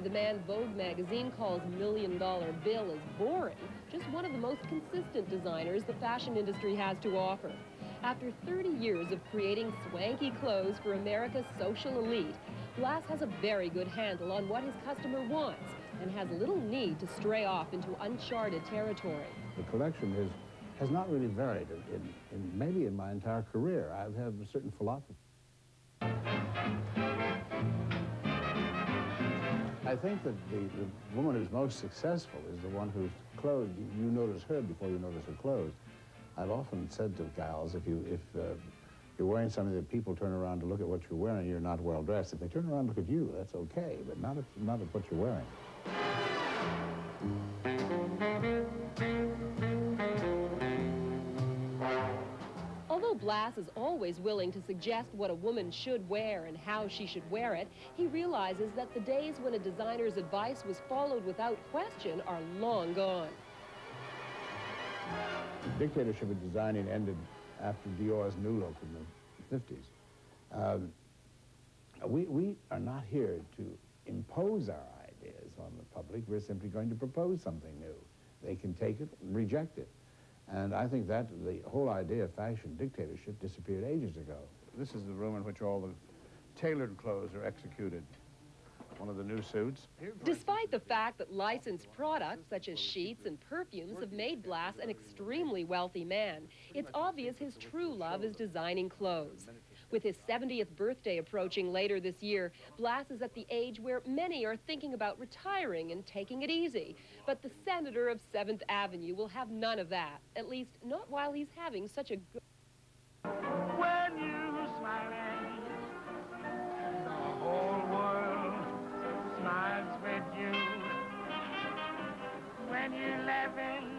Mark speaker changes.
Speaker 1: the man Vogue magazine calls Million Dollar Bill is boring, just one of the most consistent designers the fashion industry has to offer. After 30 years of creating swanky clothes for America's social elite, Blass has a very good handle on what his customer wants and has little need to stray off into uncharted territory.
Speaker 2: The collection is, has not really varied in, in maybe in my entire career. I have a certain philosophy. I think that the, the woman who's most successful is the one whose clothes, you, notice her before you notice her clothes. I've often said to gals, if you if uh, you're wearing something that people turn around to look at what you're wearing, you're not well dressed. If they turn around and look at you, that's okay, but not if, not at what you're wearing.
Speaker 1: Blass is always willing to suggest what a woman should wear and how she should wear it, he realizes that the days when a designer's advice was followed without question are long gone.
Speaker 2: The dictatorship of designing ended after Dior's new look in the 50s. Um, we, we are not here to impose our ideas on the public. We're simply going to propose something new. They can take it, reject it. And I think that the whole idea of fashion dictatorship disappeared ages ago. This is the room in which all the tailored clothes are executed one of the new suits.
Speaker 1: Despite the fact that licensed products such as sheets and perfumes have made Blass an extremely wealthy man, it's obvious his true love is designing clothes. With his 70th birthday approaching later this year, Blass is at the age where many are thinking about retiring and taking it easy. But the senator of 7th Avenue will have none of that, at least not while he's having such a good...
Speaker 3: When you you're laughing.